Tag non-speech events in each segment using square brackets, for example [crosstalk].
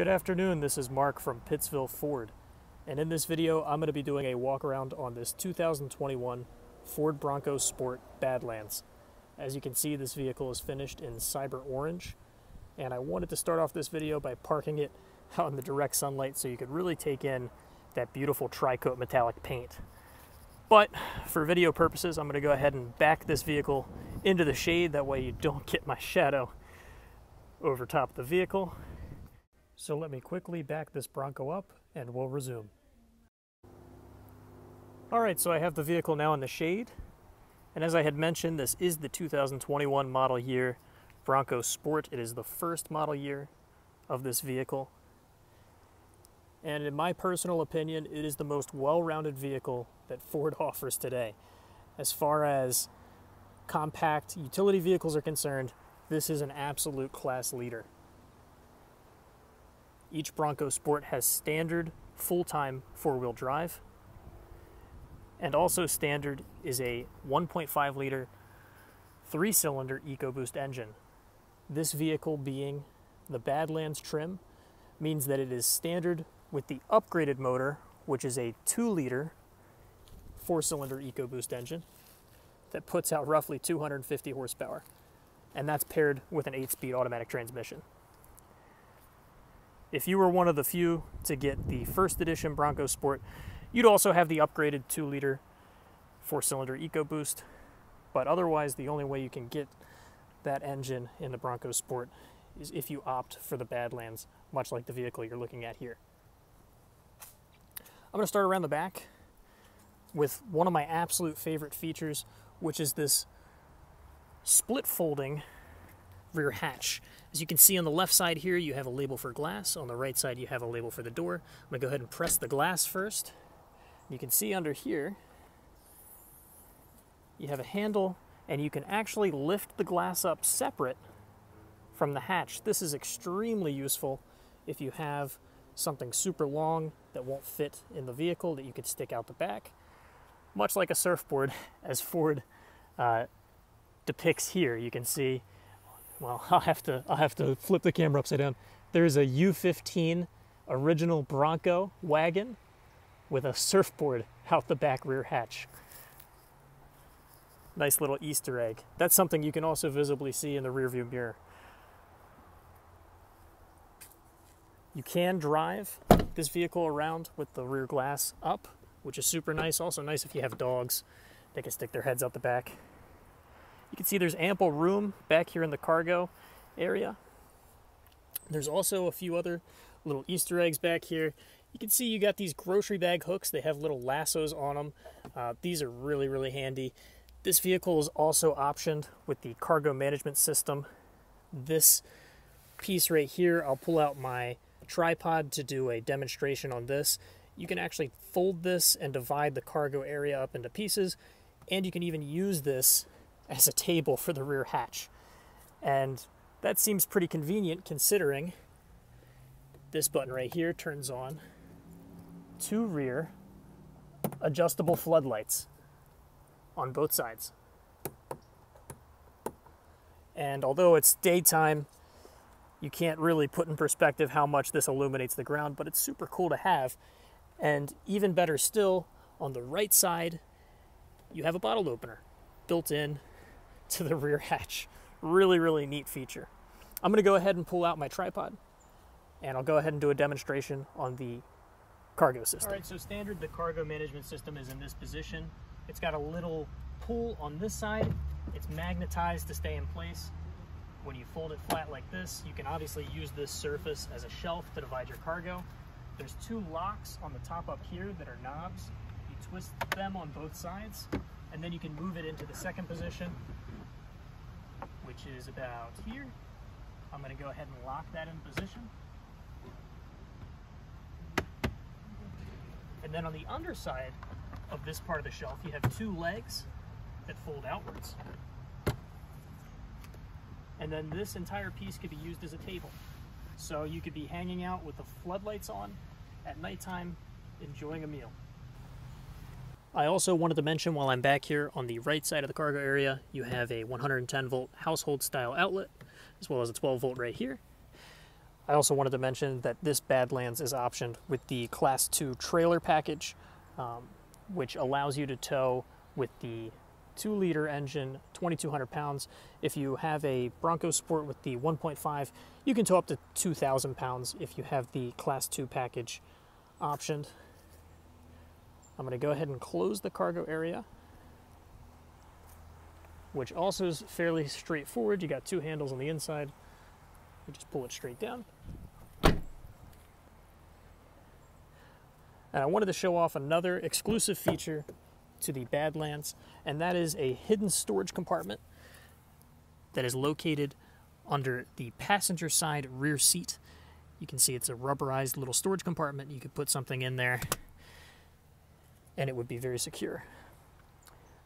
Good afternoon, this is Mark from Pittsville Ford. And in this video, I'm going to be doing a walk around on this 2021 Ford Bronco Sport Badlands. As you can see, this vehicle is finished in cyber orange. And I wanted to start off this video by parking it [laughs] out in the direct sunlight so you could really take in that beautiful tri-coat metallic paint. But for video purposes, I'm going to go ahead and back this vehicle into the shade. That way you don't get my shadow over top of the vehicle. So let me quickly back this Bronco up and we'll resume. All right, so I have the vehicle now in the shade. And as I had mentioned, this is the 2021 model year Bronco Sport. It is the first model year of this vehicle. And in my personal opinion, it is the most well-rounded vehicle that Ford [laughs] offers today. As far as compact utility vehicles are concerned, this is an absolute class leader. Each Bronco Sport has standard full-time four-wheel drive. And also standard is a 1.5 liter three-cylinder EcoBoost engine. This vehicle being the Badlands trim means that it is standard with the upgraded motor, which is a 2 liter four-cylinder EcoBoost engine that puts out roughly 250 horsepower. And that's paired with an 8-speed automatic transmission. If you were one of the few to get the first edition Bronco Sport, you'd also have the upgraded 2 liter four cylinder EcoBoost. But otherwise, the only way you can get that engine in the Bronco Sport is if you opt for the Badlands, much like the vehicle you're looking at here. I'm going to start around the back with one of my absolute favorite features, which is this split folding rear hatch. As you can see on the left side here, you have a label for glass. On the right side, you have a label for the door. I'm gonna go ahead and press the glass first. You can see under here, you have a handle and you can actually lift the glass up separate from the hatch. This is extremely useful if you have something super long that won't fit in the vehicle that you could stick out the back. Much like a surfboard, [laughs] as Ford uh, depicts here, you can see well, [laughs] I'll have to I'll have to flip the camera upside down. There's a U15 original Bronco wagon with a surfboard out the back rear hatch. Nice little Easter egg. That's something you can also visibly see in the rearview mirror. You can drive this vehicle around with the rear glass up, which is super nice. Also nice if you have dogs. They can stick their heads out the back. You can see there's ample room back here in the cargo area. There's also a few other little Easter eggs back here. You can see you got these grocery bag hooks. They have little lassos on them. Uh, these are really, really handy. This vehicle is also optioned with the cargo management system. This piece right here, I'll pull out my tripod to do a demonstration on this. You can actually fold this and divide the cargo area up into pieces, and you can even use this as a table for the rear hatch. And that seems pretty convenient considering this button right here turns on two rear adjustable floodlights on both sides. And although it's daytime, you can't really put in perspective how much this illuminates the ground, but it's super cool to have. And even better still, on the right side, you have a bottle opener built in to the rear hatch. Really, really neat feature. I'm gonna go ahead and pull out my tripod and I'll go ahead and do a demonstration on the cargo system. All right, so standard, the cargo management system is in this position. It's got a little pull on this side. It's magnetized to stay in place. When you fold it flat like this, you can obviously use this surface as a shelf to divide your cargo. There's two locks on the top up here that are knobs. You twist them on both sides, and then you can move it into the second position which is about here. I'm going to go ahead and lock that in position. And then on the underside of this part of the shelf, you have two legs that fold outwards. And then this entire piece could be used as a table. So you could be hanging out with the floodlights on at nighttime, enjoying a meal. I also wanted to mention while I'm back here on the right side of the cargo area, you have a 110 volt household style outlet, as well as a 12 volt right here. I also wanted to mention that this Badlands is optioned with the Class 2 trailer package, um, which allows you to tow with the 2 liter engine, 2,200 pounds. If you have a Bronco Sport with the 1.5, you can tow up to 2,000 pounds if you have the Class 2 package optioned. I'm going to go ahead and close the cargo area, which also is fairly straightforward. You got two handles on the inside. You just pull it straight down. And I wanted to show off another exclusive feature to the Badlands, and that is a hidden storage compartment that is located under the passenger side rear seat. You can see it's a rubberized little storage compartment. You could put something in there and it would be very secure.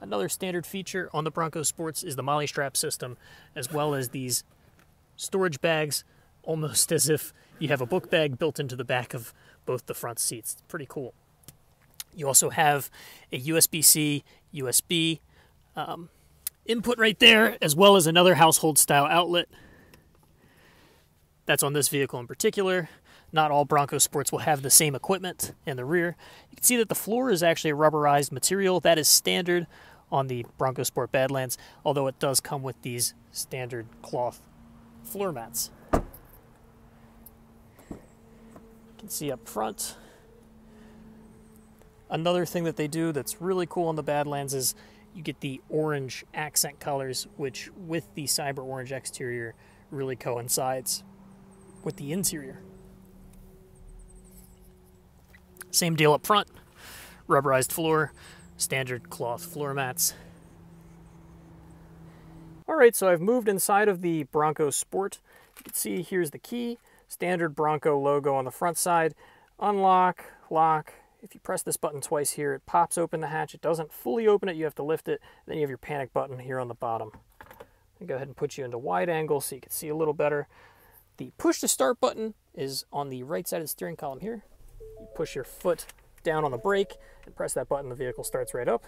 Another standard feature on the Bronco Sports is the MOLLE strap system, as well as these storage bags, almost [laughs] as if you have a book bag built into the back of both the front seats. It's pretty cool. You also have a USB C, USB um, input right there, as well as another household style outlet. That's on this vehicle in particular. Not all Bronco Sports will have the same equipment in the rear. You can see that the floor is actually a rubberized material. That is standard on the Bronco Sport Badlands, although it does come with these standard cloth floor mats. You can see up front, Another thing that they do that's really cool on the Badlands is you get the orange accent colors, which with the cyber orange exterior really coincides with the interior. Same deal up front, rubberized floor, standard cloth floor mats. All right, so I've moved inside of the Bronco Sport. You can see here's the key, standard Bronco logo on the front side, unlock, lock, if you press this button twice here, it pops open the hatch. It doesn't fully open it. You have to lift it. Then you have your panic button here on the bottom. And go ahead and put you into wide angle so you can see a little better. The push to start button is on the right side of the steering column here. You push your foot down on the brake and press that button. The vehicle starts right up.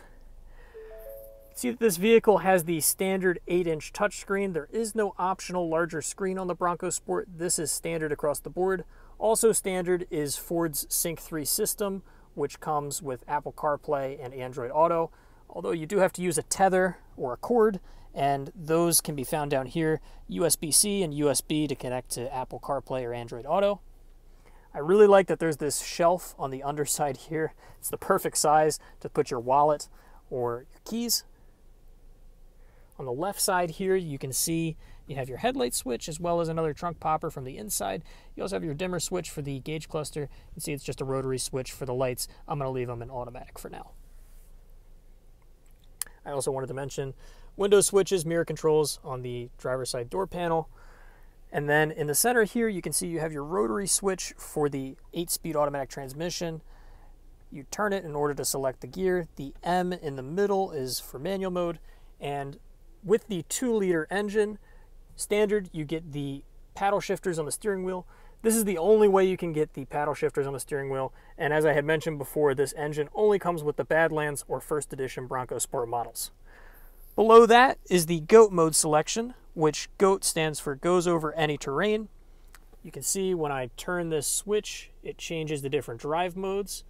See that this vehicle has the standard 8-inch touchscreen. There is no optional larger screen on the Bronco Sport. This is standard across the board. Also standard is Ford's Sync 3 system, which comes with Apple CarPlay and Android Auto. Although you do have to use a tether or a cord, and those can be found down here USB C and USB to connect to Apple CarPlay or Android Auto. I really like that there's this shelf on the underside here. It's the perfect size to put your wallet or your keys. On the left side here, you can see you have your headlight switch as well as another trunk popper from the inside. You also have your dimmer switch for the gauge cluster. You see it's just a rotary switch for the lights. I'm going to leave them in automatic for now. I also wanted to mention window switches, mirror controls on the driver's side door panel. And then in the center here, you can see you have your rotary switch for the 8-speed automatic transmission. You turn it in order to select the gear. The M in the middle is for manual mode. And with the 2-liter engine, Standard, you get the paddle shifters on the steering wheel. This is the only way you can get the paddle shifters on the steering wheel. And as I had mentioned before, this engine only comes with the Badlands or first edition Bronco Sport models. Below that is the GOAT mode selection, which GOAT stands for goes over any terrain. You can see when I turn this switch, it changes the different drive modes.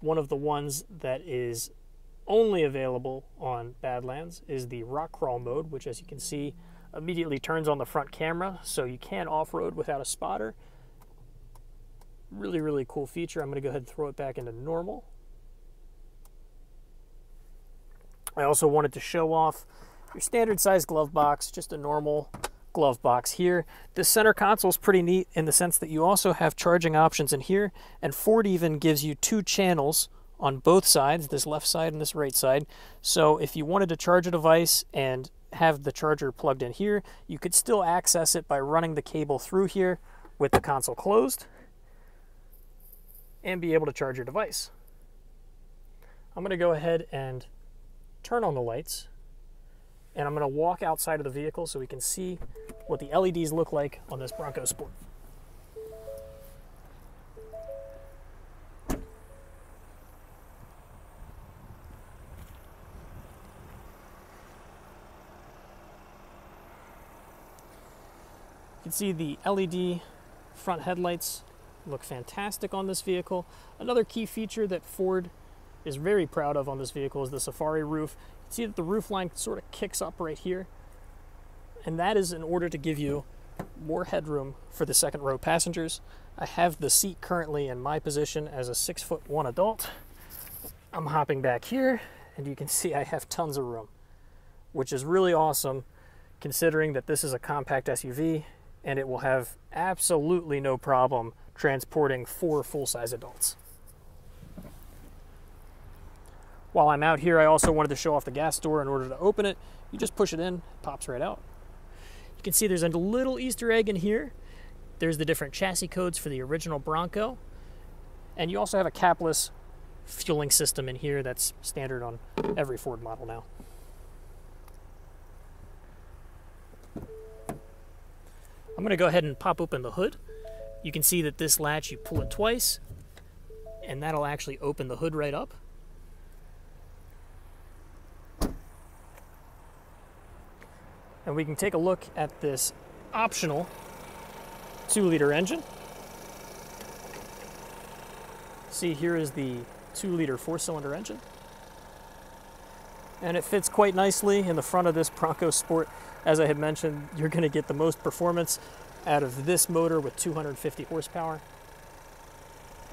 One of the ones that is only available on Badlands is the rock crawl mode, which as you can see immediately turns on the front camera so you can off-road without a spotter. Really, really cool feature. I'm going to go ahead and throw it back into normal. I also wanted to show off your standard size glove box, just a normal glove box here. This center console is pretty neat in the sense that you also have charging options in here, and Ford even gives you two channels on both sides, this left side and this right side. So if you wanted to charge a device and have the charger plugged in here, you could still access it by running the cable through here with the console closed and be able to charge your device. I'm going to go ahead and turn on the lights and I'm going to walk outside of the vehicle so we can see what the LEDs look like on this Bronco Sport. You can see the LED front headlights look fantastic on this vehicle. Another key feature that Ford is very proud of on this vehicle is the Safari roof. See that the roof line sort of kicks up right here. And that is in order to give you more headroom for the second row passengers. I have the seat currently in my position as a six foot one adult. I'm hopping back here and you can [laughs] see I have tons of room, which is really awesome considering that this is a compact SUV and it will have absolutely no problem transporting four full-size adults. While I'm out here, I also wanted to show off the gas door in order to open it. You just push it in, it pops right out. You can see there's a little Easter egg in here. There's the different chassis codes for the original Bronco. And you also have a capless fueling system in here that's standard on every Ford model now. I'm going to go ahead and pop open the hood. You can see that this latch, you pull it twice, and that'll actually open the hood right up. And we can take a look at this optional 2 liter engine. See, here is the 2 liter 4 cylinder engine. And it fits quite nicely in the front of this Bronco Sport. As I had mentioned, you're going to get the most performance out of this motor with 250 horsepower.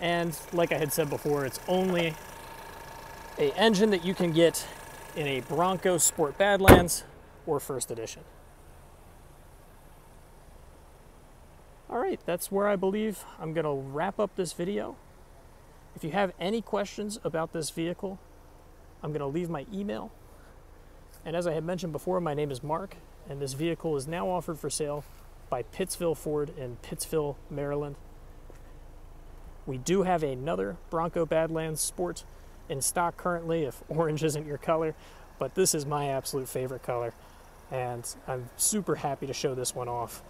And like I had said before, it's only a engine that you can get in a Bronco Sport Badlands or first edition. All right, that's where I believe I'm going to wrap up this video. If you have any questions about this vehicle, I'm going to leave my email. And as I had mentioned before, my name is Mark, and this vehicle is now offered for sale by Pittsville Ford in Pittsville, Maryland. We do have another Bronco Badlands Sport in stock currently, if orange isn't your color, but this is my absolute favorite color and I'm super happy to show this one off.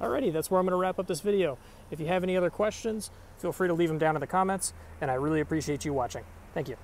Alrighty, that's where I'm going to wrap up this video. If you have any other questions, feel free to leave them down in the comments, and I really appreciate you watching. Thank you.